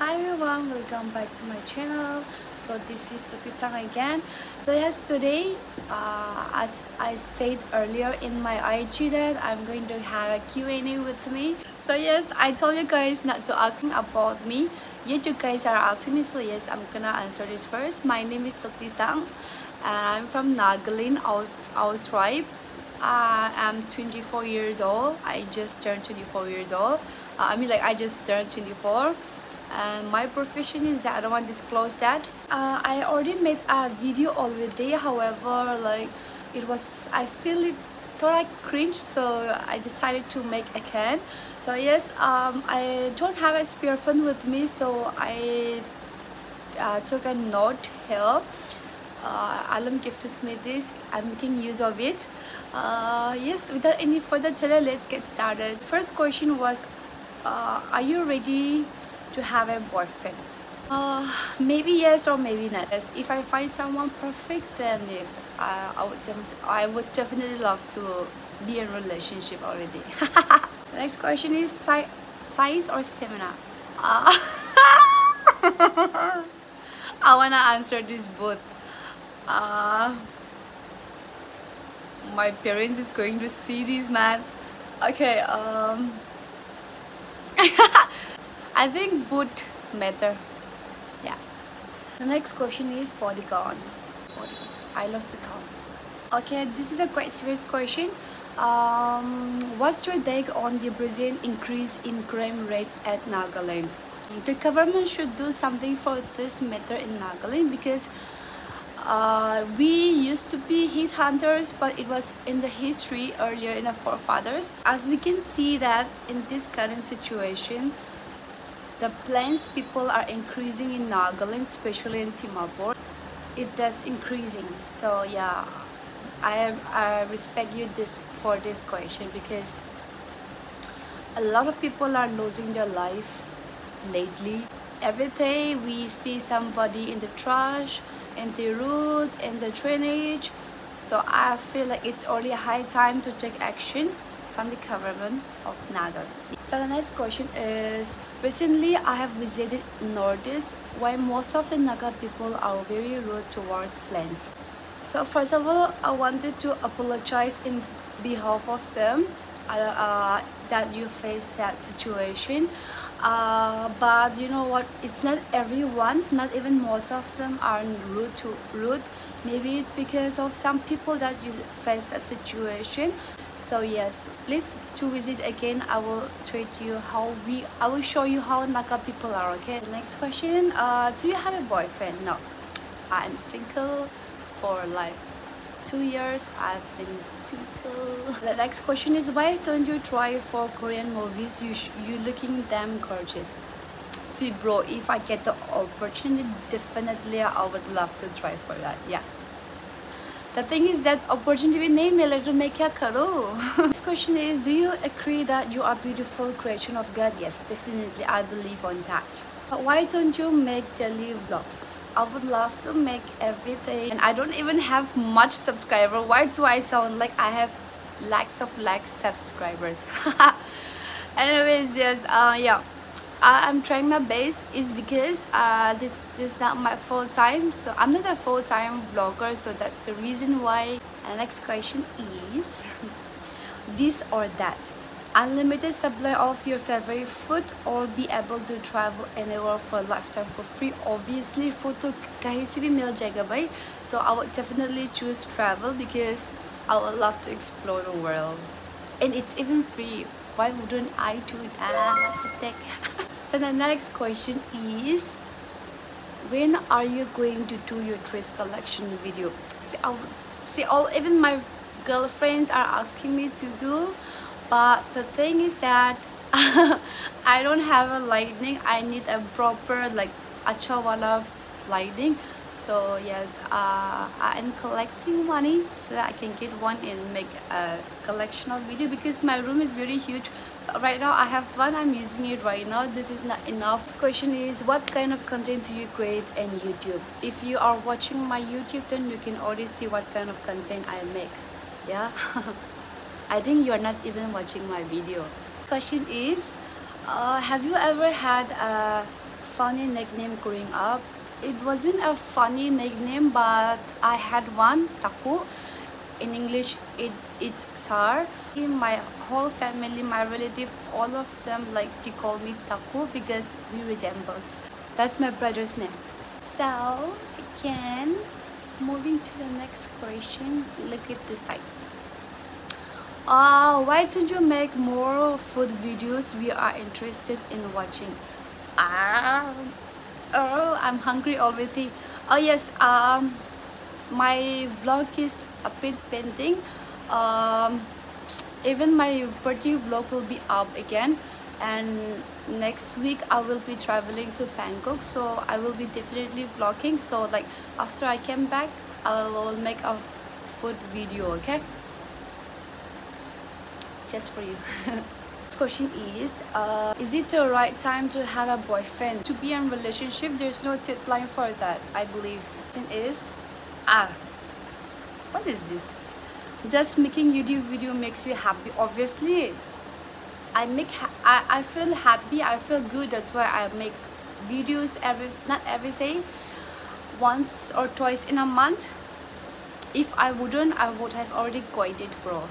Hi everyone, welcome back to my channel. So this is Tukisang again. So yes, today, uh, as I said earlier in my IG that I'm going to have a Q&A with me. So yes, I told you guys not to ask about me. Yet you guys are asking me, so yes, I'm gonna answer this first. My name is Tukisang. And I'm from Nagaland, our, our tribe. Uh, I'm 24 years old. I just turned 24 years old. Uh, I mean like I just turned 24 and my profession is that I don't want to disclose that. Uh, I already made a video already however like it was I feel it thought I cringe so I decided to make again. So yes um, I don't have a spare phone with me so I uh, took a note here. Uh, Alam gifted me this. I'm making use of it. Uh, yes, without any further delay, let's get started. First question was, uh, are you ready to have a boyfriend? Uh, maybe yes or maybe not. If I find someone perfect, then yes, uh, I would I would definitely love to be in relationship already. the next question is si size or stamina? Uh, I wanna answer this both. Uh, my parents is going to see this man. Okay. Um. I think both matter. Yeah. The next question is body count. Body. I lost the count. Okay, this is a quite serious question. Um, what's your take on the Brazilian increase in crime rate at Nagaland? The government should do something for this matter in Nagaland because uh, we used to be heat hunters but it was in the history earlier in our forefathers as we can see that in this current situation the plains people are increasing in Nagaland, especially in Dimapur. It does increasing. So yeah, I, I respect you this for this question because a lot of people are losing their life lately. Every day we see somebody in the trash, in the road, in the drainage. So I feel like it's only high time to take action from the government of Nagal. So the next question is, recently I have visited Northeast why most of the Naga people are very rude towards plants. So first of all, I wanted to apologize in behalf of them uh, uh, that you faced that situation. Uh, but you know what, it's not everyone, not even most of them are rude to rude. Maybe it's because of some people that you face that situation so yes please to visit again i will treat you how we i will show you how Naga people are okay? Next question uh do you have a boyfriend? No. I'm single for like two years. I've been single. The next question is why don't you try for korean movies? You you looking damn gorgeous. See bro if i get the opportunity definitely i would love to try for that. Yeah the thing is that opportunity नहीं मिले तो मैं क्या करूँ this question is do you agree that you are beautiful creation of God yes definitely I believe on that but why don't you make daily vlogs I would love to make everything and I don't even have much subscriber why do I sound like I have lakhs of lakhs subscribers anyways yes uh yeah I'm trying my best. Is because uh, this, this is not my full time. So I'm not a full-time vlogger. So that's the reason why and next question is this or that. Unlimited supply of your favorite food or be able to travel anywhere for a lifetime for free. Obviously food to kahi se bhi mil jayega so I would definitely choose travel because I would love to explore the world. And it's even free. Why wouldn't I do that so the next question is when are you going to do your dress collection video? See, I'll, see all even my girlfriends are asking me to do but the thing is that I don't have a lighting. I need a proper like achawala lighting so yes uh, i'm collecting money so that i can get one and make a collection of video because my room is very huge. So right now i have one i'm using it right now. This is not enough. This question is what kind of content do you create in youtube? If you are watching my youtube then you can already see what kind of content i make. Yeah? I think you're not even watching my video. Question is uh, have you ever had a funny nickname growing up it wasn't a funny nickname but I had one Taku. In English it it's Sar. In my whole family my relative all of them like to call me Taku because we resembles. That's my brother's name. So again moving to the next question. Look at this side. Uh, why don't you make more food videos we are interested in watching? Ah oh i'm hungry already oh yes um my vlog is a bit pending. Um even my birthday vlog will be up again. And next week i will be traveling to bangkok. So i will be definitely vlogging. So like after i came back i will make a food video okay? Just for you This question is uh, is it the right time to have a boyfriend? To be in relationship there's no deadline for that i believe. It is ah what is this? Does making youtube video makes you happy? Obviously i make I, I feel happy i feel good that's why i make videos every not every day once or twice in a month. If i wouldn't i would have already quit it bro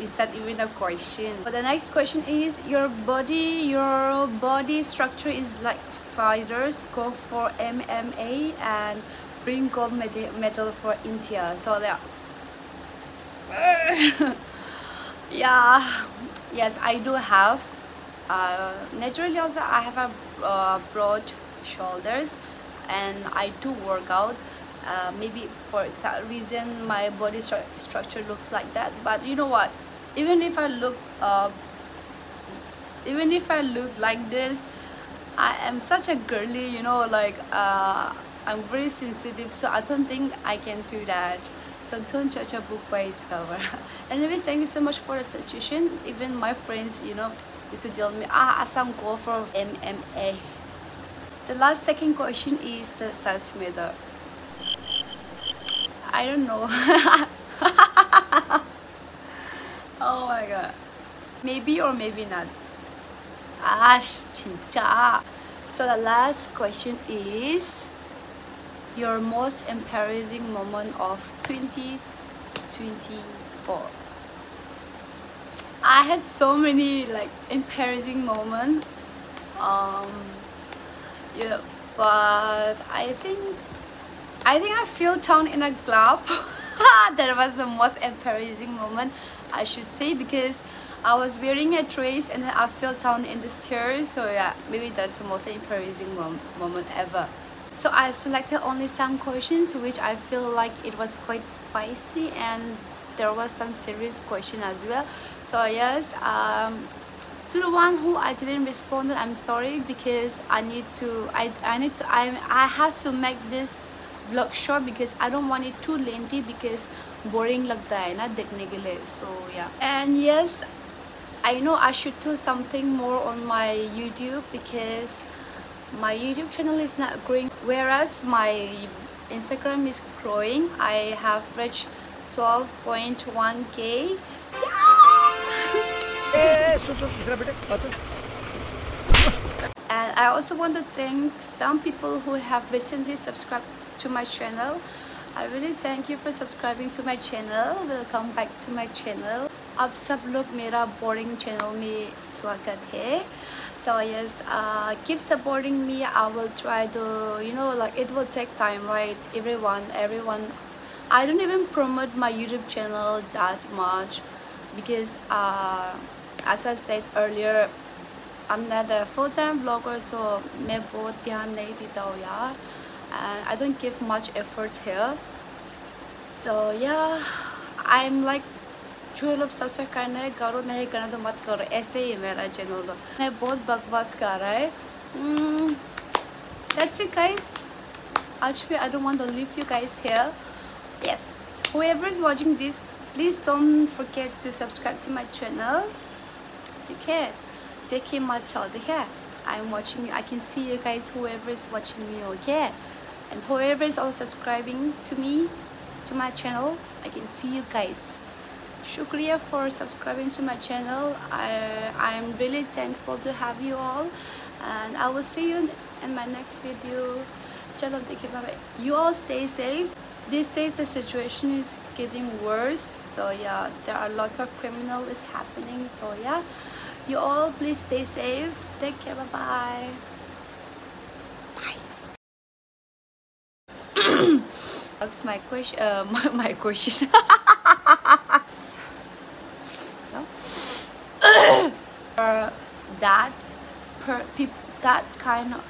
is that even a question. But the next question is your body your body structure is like fighters go for mma and bring gold medal for india. So yeah yeah yes i do have. Uh, naturally also i have a uh, broad shoulders and i do work out. Uh, maybe for that reason my body stru structure looks like that. But you know what even if I look uh, even if I look like this I am such a girly you know like uh, I'm very sensitive so I don't think I can do that. So don't judge a book by its cover. Anyways thank you so much for the suggestion. Even my friends you know used to tell me ah Assam go for MMA the last second question is the size meter I don't know Oh my god. Maybe or maybe not. Ash, chincha. So the last question is your most embarrassing moment of 2024. I had so many like embarrassing moments. Um, yeah, but I think I think I feel down in a club. that was the most embarrassing moment I should say because I was wearing a dress and I fell down in the stairs. So yeah maybe that's the most embarrassing mom moment ever. So I selected only some questions which I feel like it was quite spicy and there was some serious question as well. So yes um, to the one who I didn't respond I'm sorry because I need to I, I need to I, I have to make this vlog short because I don't want it too lengthy because boring लगता है ना देखने के लिए so yeah and yes I know I should do something more on my YouTube because my YouTube channel is not growing whereas my Instagram is growing I have reached 12.1k and I also want to thank some people who have recently subscribed to my channel I really thank you for subscribing to my channel welcome back to my channel आप सब लोग मेरा boring channel में स्वागत है so yes uh, keep supporting me I will try to you know like it will take time right everyone everyone I don't even promote my YouTube channel that much because uh, as I said earlier I'm not a full-time vlogger so मैं बहुत ध्यान नहीं देता हूँ यार and I don't give much effort here so yeah I'm like जो लोग subscribe करना है करो नहीं करना तो मत करो ऐसे ही मेरा चैनल मैं बहुत बकवास कर रहा है mm, that's it guys actually I don't want to leave you guys here yes whoever is watching this please don't forget to subscribe to my channel take care take care much take care I'm watching you I can see you guys whoever is watching me okay And whoever is all subscribing to me to my channel I can see you guys. Shukriya for subscribing to my channel. I I'm really thankful to have you all. And I will see you in my next video. Chalo bye you all stay safe. These days the situation is getting worse. So yeah there are lots of criminal is happening. So yeah. You all please stay safe. Take care. Bye bye bye that's my question uh, my, my question. That per that kind of